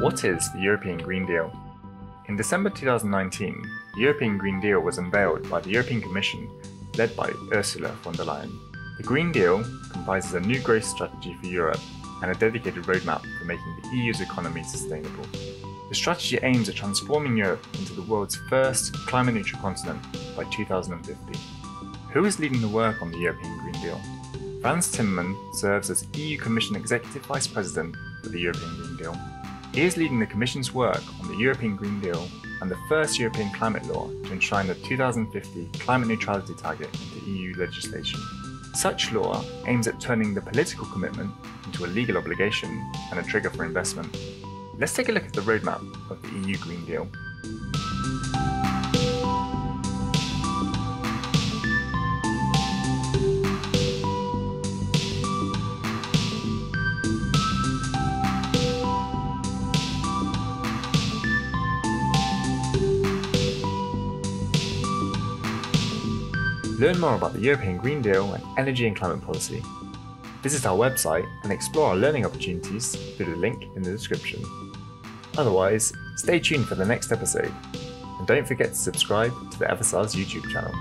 What is the European Green Deal? In December 2019, the European Green Deal was unveiled by the European Commission, led by Ursula von der Leyen. The Green Deal comprises a new growth strategy for Europe and a dedicated roadmap for making the EU's economy sustainable. The strategy aims at transforming Europe into the world's first climate neutral continent by 2050. Who is leading the work on the European Green Deal? Frans Timmermans serves as EU Commission Executive Vice President for the European Green Deal. He is leading the Commission's work on the European Green Deal and the first European climate law to enshrine the 2050 climate neutrality target into EU legislation. Such law aims at turning the political commitment into a legal obligation and a trigger for investment. Let's take a look at the roadmap of the EU Green Deal. Learn more about the European Green Deal and energy and climate policy. Visit our website and explore our learning opportunities through the link in the description. Otherwise, stay tuned for the next episode, and don't forget to subscribe to the FSR's YouTube channel.